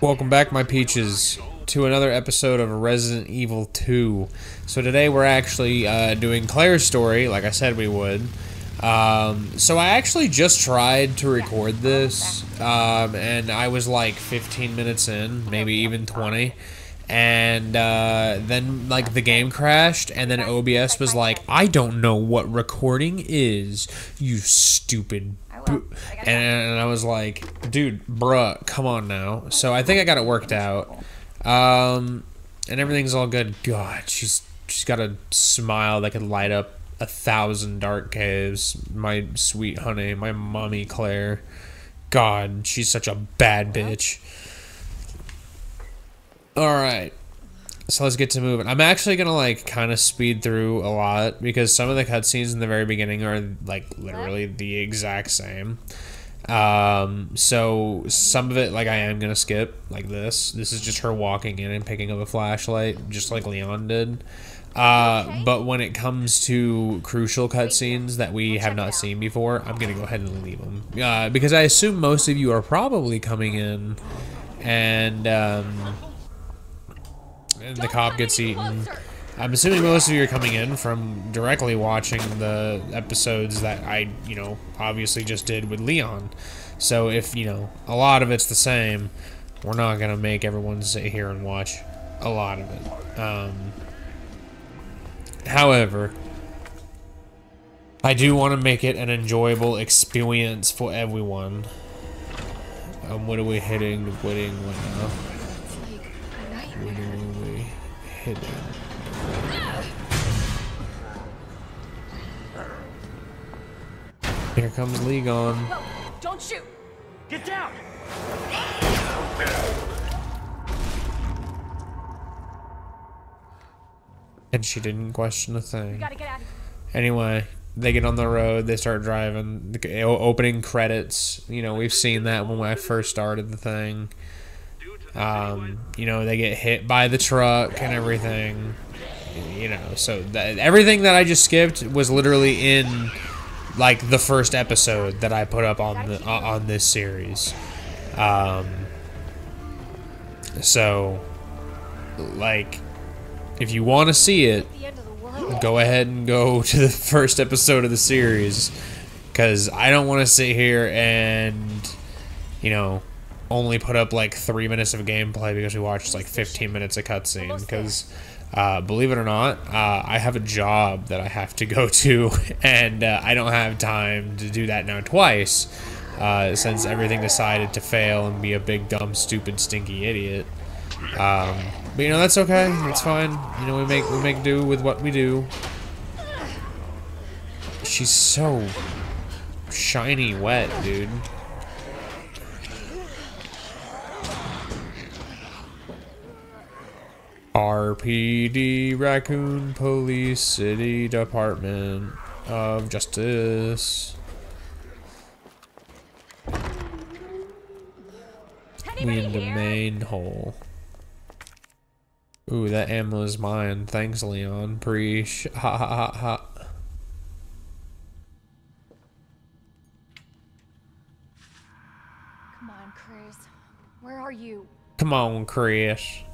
Welcome back, my peaches, to another episode of Resident Evil 2. So today we're actually uh, doing Claire's story, like I said we would. Um, so I actually just tried to record this, um, and I was like 15 minutes in, maybe even 20. And uh, then, like, the game crashed, and then OBS was like, I don't know what recording is, you stupid bo-" and I was like, dude, bruh, come on now. So I think I got it worked out. Um, and everything's all good. God, she's she's got a smile that could light up a thousand dark caves. My sweet honey, my mommy Claire. God, she's such a bad bitch. All right. So let's get to moving. I'm actually gonna like kind of speed through a lot because some of the cutscenes in the very beginning are like literally the exact same. Um, so some of it like I am gonna skip like this. This is just her walking in and picking up a flashlight, just like Leon did. Uh, but when it comes to crucial cutscenes that we have not seen before, I'm gonna go ahead and leave them uh, because I assume most of you are probably coming in and um, and the cop gets eaten. I'm assuming most of you are coming in from directly watching the episodes that I, you know, obviously just did with Leon. So if, you know, a lot of it's the same, we're not going to make everyone sit here and watch a lot of it. Um, however, I do want to make it an enjoyable experience for everyone. Um, what are we hitting? Winning right now? What hitting? Here comes Legon. Don't shoot! Get down! And she didn't question a thing. Gotta get out of here. Anyway, they get on the road, they start driving. The opening credits, you know, we've seen that when I first started the thing. Um, you know, they get hit by the truck and everything. You know, so that, everything that I just skipped was literally in like the first episode that I put up on the uh, on this series. Um, so, like, if you want to see it, go ahead and go to the first episode of the series because I don't want to sit here and you know only put up like three minutes of gameplay because we watched like 15 minutes of cutscene because uh, believe it or not uh, I have a job that I have to go to and uh, I don't have time to do that now twice uh, since everything decided to fail and be a big dumb stupid stinky idiot um, but you know that's okay. It's fine. You know we make we make do with what we do. She's so shiny wet, dude. RPD Raccoon Police City Department of Justice. We in the here? main hole. Ooh, that ammo is mine. Thanks, Leon. Preach. Ha ha ha ha. Come on, Chris. Where are you? Come on, Chris.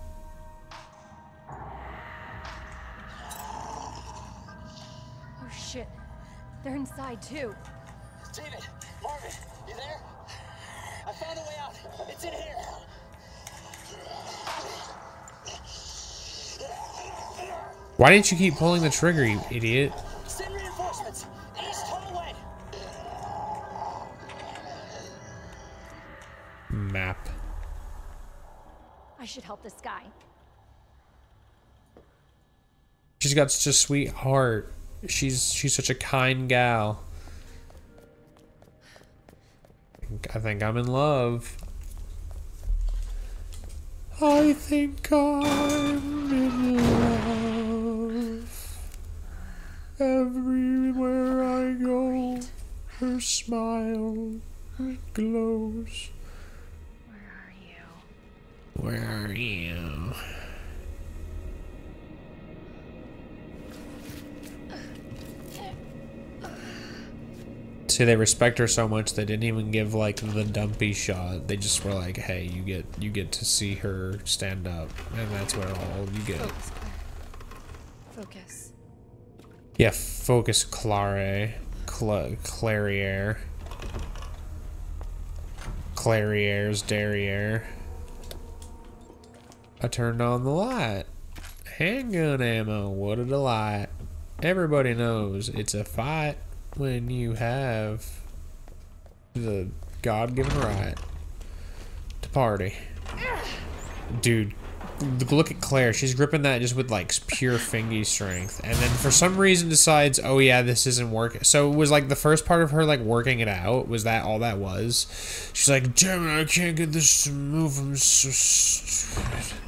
Too. David! Marvin! You there? I found a way out! It's in here! Why didn't you keep pulling the trigger, you idiot? Send reinforcements! East hallway! Map. I should help this guy. She's got such a sweet heart. She's she's such a kind gal. I think- I'm in love. I think I'm in love. Everywhere I go, her smile glows. Where are you? Where are you? See, they respect her so much they didn't even give like the dumpy shot. They just were like, "Hey, you get you get to see her stand up, and that's what all you get." Focus, Focus. Yeah, focus, Clare, Cla Clariere, Clariere's derriere. I turned on the light. Handgun ammo, what a delight. Everybody knows it's a fight when you have the God given right to party. Dude, look at Claire. She's gripping that just with like pure fingy strength. And then for some reason decides, oh yeah, this isn't working. So it was like the first part of her like working it out. Was that all that was? She's like, damn it, I can't get this to move. I'm so stupid.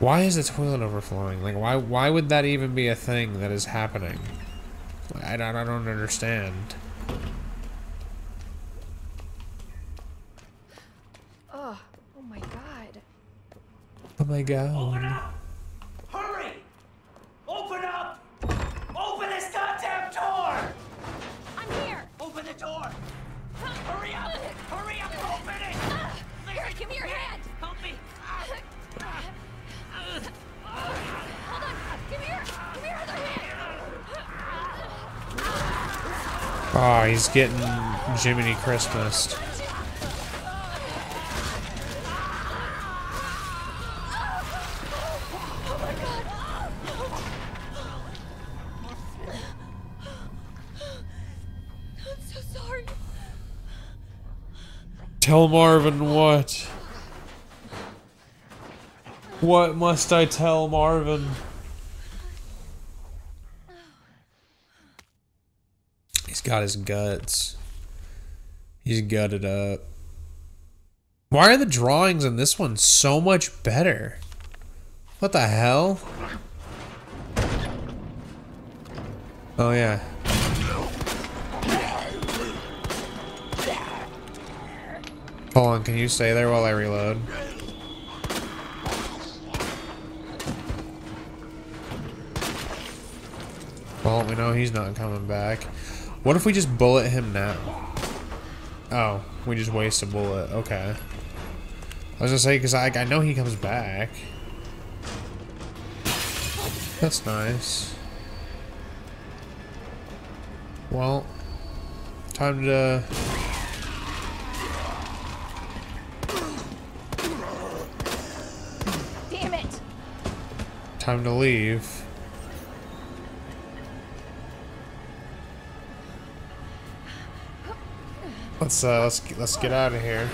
Why is the toilet overflowing? Like, why why would that even be a thing that is happening? Like, I don't, I don't understand. Oh, oh my god. Oh my god. Oh, he's getting Jiminy Christmas. Tell Marvin what? What must I tell Marvin? He's got his guts. He's gutted up. Why are the drawings in this one so much better? What the hell? Oh yeah. Hold on, can you stay there while I reload? Well, we know he's not coming back. What if we just bullet him now? Oh, we just waste a bullet. Okay. I was gonna say, because I, I know he comes back. That's nice. Well, time to... Damn it! Time to leave. Let's uh let's let's get out of here.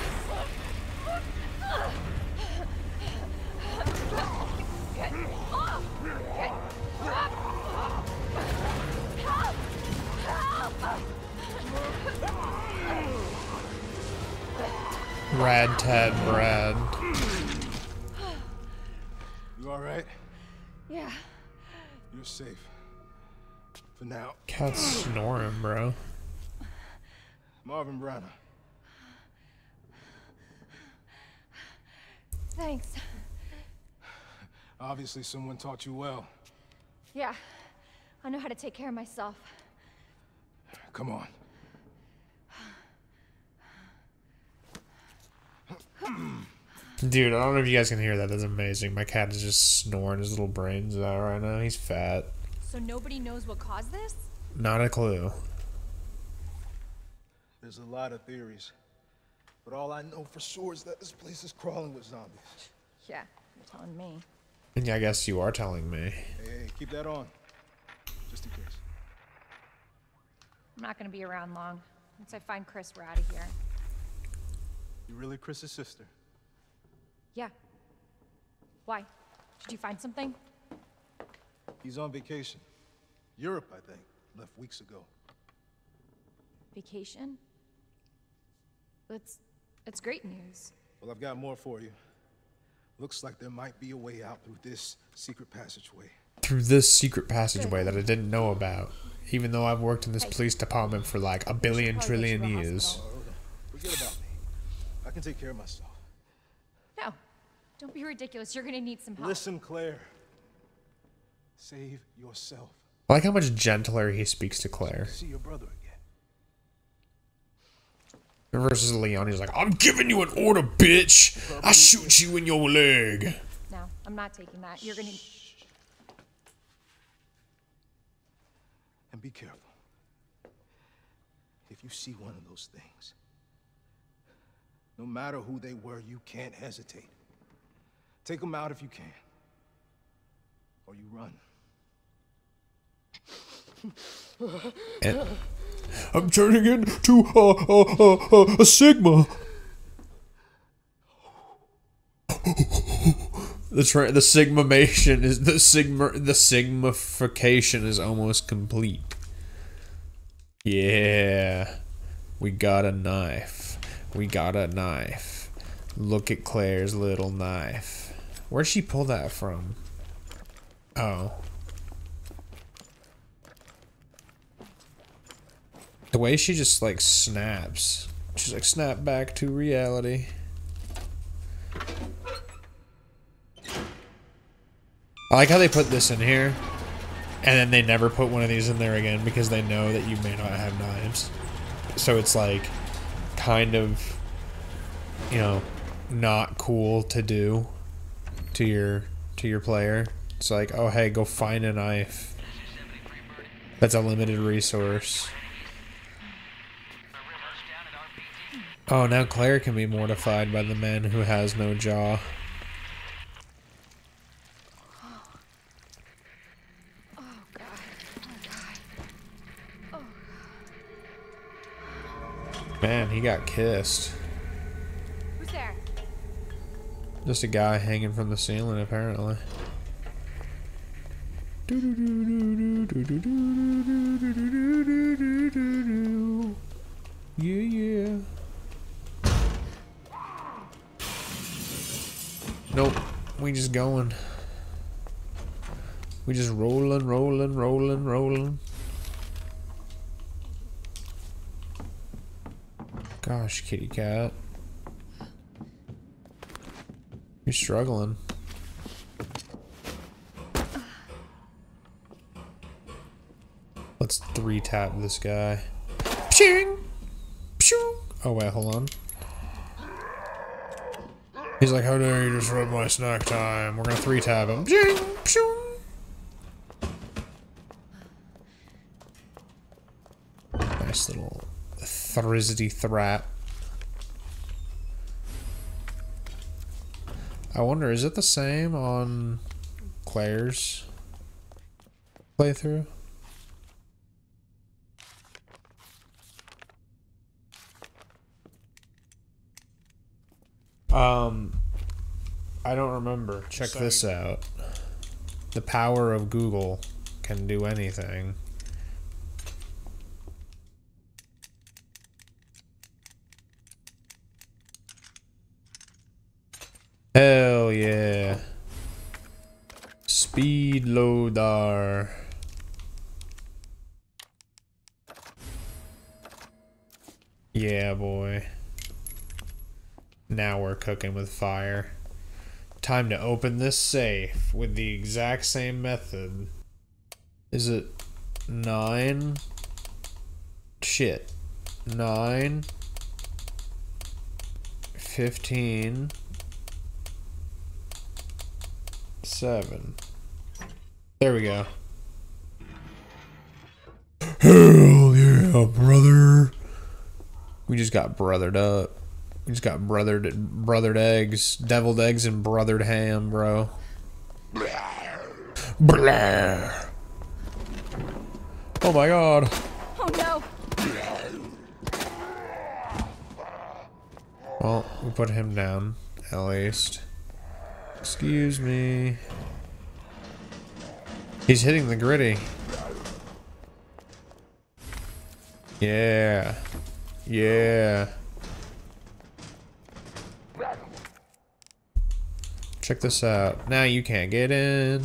Rad Tad Brad. You all right? Yeah. You're safe. For now. Cat's snoring, bro. Marvin Branagh. Thanks. Obviously, someone taught you well. Yeah. I know how to take care of myself. Come on. Dude, I don't know if you guys can hear that. That's amazing. My cat is just snoring his little brains out right now. He's fat. So nobody knows what caused this? Not a clue. There's a lot of theories. But all I know for sure is that this place is crawling with zombies. Yeah, you're telling me. And yeah, I guess you are telling me. Hey, hey, keep that on. Just in case. I'm not gonna be around long. Once I find Chris, we're out of here. You really Chris's sister? Yeah. Why? Did you find something? He's on vacation. Europe, I think. Left weeks ago. Vacation? That's that's great news. Well, I've got more for you. Looks like there might be a way out through this secret passageway. Through this secret passageway that I didn't know about. Even though I've worked in this police department for like a billion probably trillion get you to a years. Oh, Forget about me. I can take care of myself. No. Don't be ridiculous. You're gonna need some help. Listen, Claire. Save yourself. I like how much gentler he speaks to Claire. See your brother again. Versus Leon, he's like, I'm giving you an order, bitch! I shoot you in your leg! No, I'm not taking that. You're gonna. And be careful. If you see one of those things, no matter who they were, you can't hesitate. Take them out if you can. Or you run. And I'm turning into a, a, a, a, Sigma. The tra- the sigmamation is the sigma the sigmification is almost complete. Yeah, we got a knife. We got a knife. Look at Claire's little knife. Where'd she pull that from? Oh. The way she just like snaps. She's like snap back to reality. I like how they put this in here and then they never put one of these in there again because they know that you may not have knives. So it's like kind of you know not cool to do to your to your player. It's like, "Oh, hey, go find a knife." That's a limited resource. Oh, now Claire can be mortified by the man who has no jaw. Oh God. Oh God. Man, he got kissed. Who's there? Just a guy hanging from the ceiling, apparently. Yeah, yeah. We just going. We just rolling, rolling, rolling, rolling. Gosh, kitty cat. You're struggling. Let's three tap this guy. Pshing! Pshing! Oh wait, hold on. He's like, oh, how dare you disrupt my snack time? We're gonna three tap him. Pshing! Nice little thrizzy thrat. I wonder, is it the same on Claire's playthrough? Um, I don't remember. Check this out. The power of Google can do anything. Hell yeah. Speed loader. Yeah, boy. Now we're cooking with fire. Time to open this safe with the exact same method. Is it nine? Shit. Nine. Fifteen. Seven. There we go. Hell yeah, brother. We just got brothered up. We just got brothered brothered eggs, deviled eggs and brothered ham, bro. Blah. Oh my god. Oh no. Well, we put him down, at least. Excuse me. He's hitting the gritty. Yeah. Yeah. Check this out. Now you can't get in.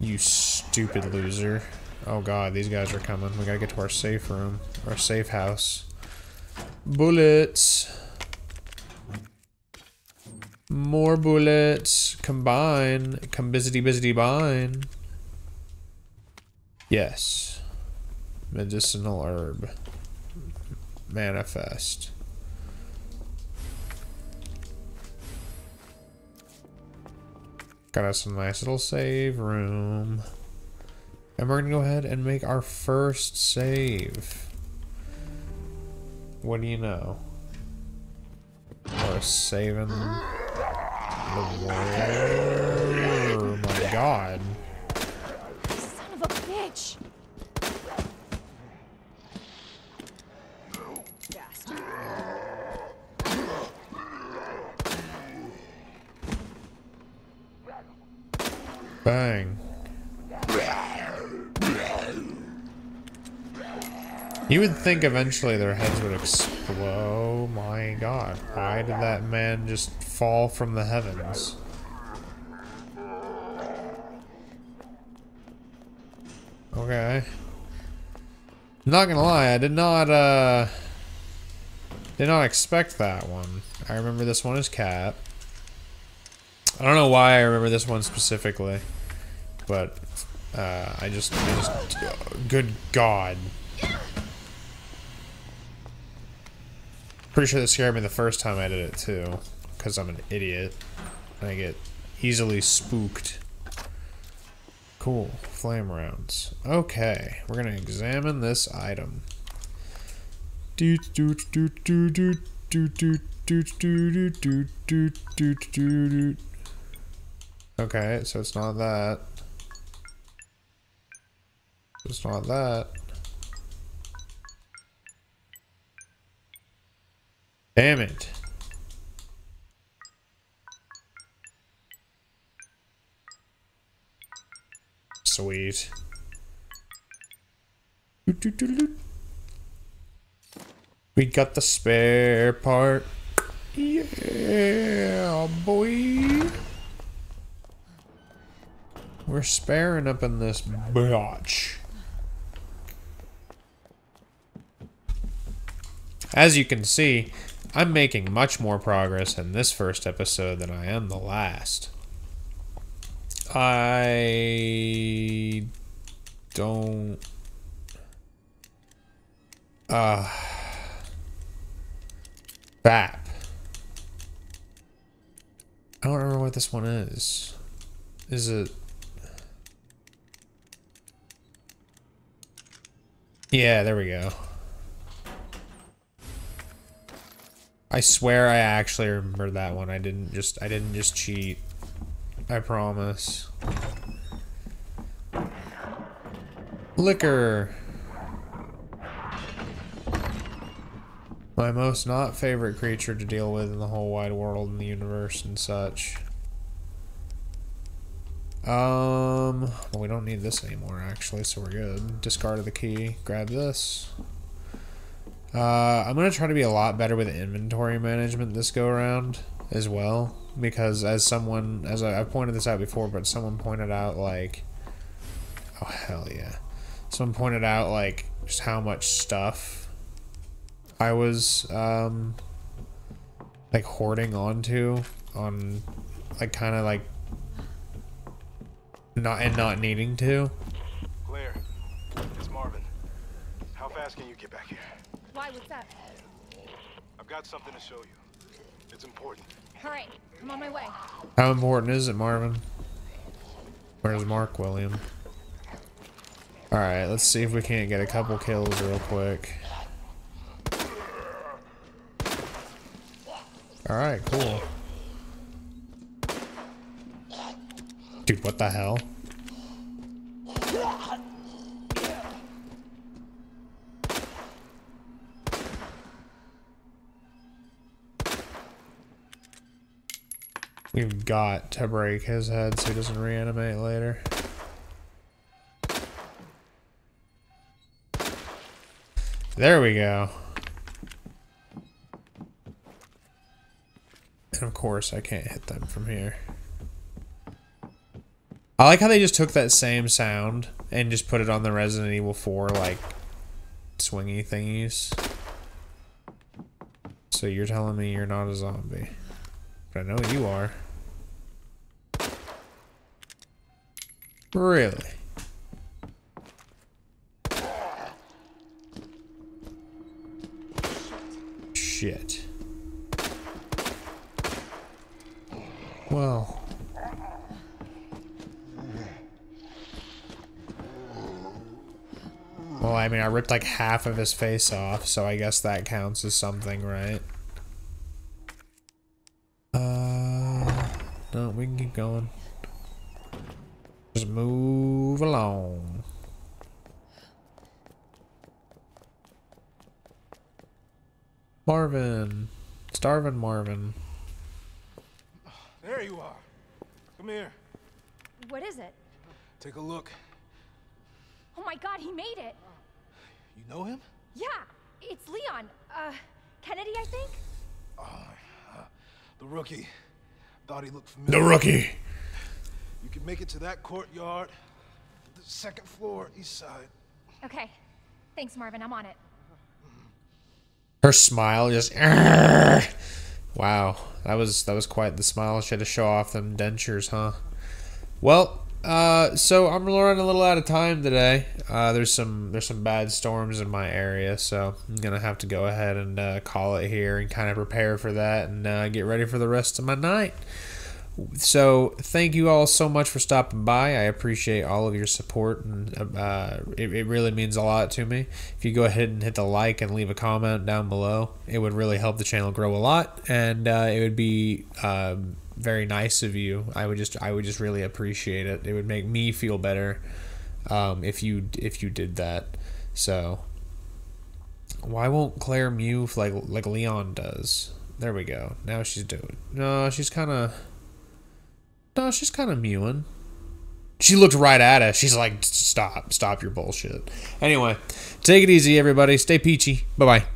You stupid loser. Oh god, these guys are coming. We gotta get to our safe room. Our safe house. Bullets. More bullets. Combine. Come busy, busy, bind. Yes. Medicinal herb. Manifest. Got us a nice little save room. And we're gonna go ahead and make our first save. What do you know? We're saving the world. Oh my god. Son of a bitch! Bastard. Bang. You would think eventually their heads would explode. Oh my god. Why did that man just fall from the heavens? Okay. Not gonna lie, I did not, uh... Did not expect that one. I remember this one as Cat. I don't know why I remember this one specifically, but uh, I just, I just, good God. Pretty sure that scared me the first time I did it too, because I'm an idiot. And I get easily spooked. Cool, flame rounds. Okay, we're gonna examine this item. Doot doot doot doot doot doot doot doot doot doot doot doot doot Okay, so it's not that. It's not that. Damn it. Sweet. We got the spare part. Yeah, boy. We're sparing up in this bitch. As you can see, I'm making much more progress in this first episode than I am the last. I don't uh BAP. I don't remember what this one is. Is it Yeah, there we go. I swear I actually remember that one. I didn't just I didn't just cheat. I promise. Licker. My most not favorite creature to deal with in the whole wide world and the universe and such. Um, well, we don't need this anymore, actually, so we're good. Discard of the key. Grab this. Uh, I'm going to try to be a lot better with inventory management this go around as well. Because as someone, as I, I pointed this out before, but someone pointed out, like... Oh, hell yeah. Someone pointed out, like, just how much stuff I was, um... Like, hoarding onto on, like, kind of, like, not and not needing to. Claire, it's Marvin. How fast can you get back here? Why? What's up? I've got something to show you. It's important. All right, I'm on my way. How important is it, Marvin? Where's Mark William? Alright, let's see if we can't get a couple kills real quick. Alright, cool. Dude, what the hell? We've got to break his head so he doesn't reanimate later. There we go. And of course I can't hit them from here. I like how they just took that same sound and just put it on the Resident Evil 4 like swingy thingies. So you're telling me you're not a zombie? But I know you are. Really? Shit. Well. Well, I mean, I ripped like half of his face off, so I guess that counts as something, right? Keep going. Just move along. Marvin. Starvin' Marvin. There you are. Come here. What is it? Take a look. Oh my god, he made it! You know him? Yeah, it's Leon. Uh, Kennedy, I think? Oh, The rookie. Thought he looked The rookie. You can make it to that courtyard. The second floor, east side. Okay. Thanks, Marvin. I'm on it. Her smile just. "Arrgh." Wow, that was that was quite the smile. She had to show off them dentures, huh? Well, uh, so I'm running a little out of time today. Uh, there's some there's some bad storms in my area, so I'm gonna have to go ahead and uh, call it here and kind of prepare for that and uh, get ready for the rest of my night. So thank you all so much for stopping by. I appreciate all of your support, and uh, it, it really means a lot to me. If you go ahead and hit the like and leave a comment down below, it would really help the channel grow a lot, and uh, it would be um, very nice of you. I would just I would just really appreciate it. It would make me feel better um, if you if you did that. So why won't Claire mew like like Leon does? There we go. Now she's doing. No, she's kind of. No, she's kind of mewing. She looked right at us. She's like, "Stop, stop your bullshit." Anyway, take it easy, everybody. Stay peachy. Bye bye.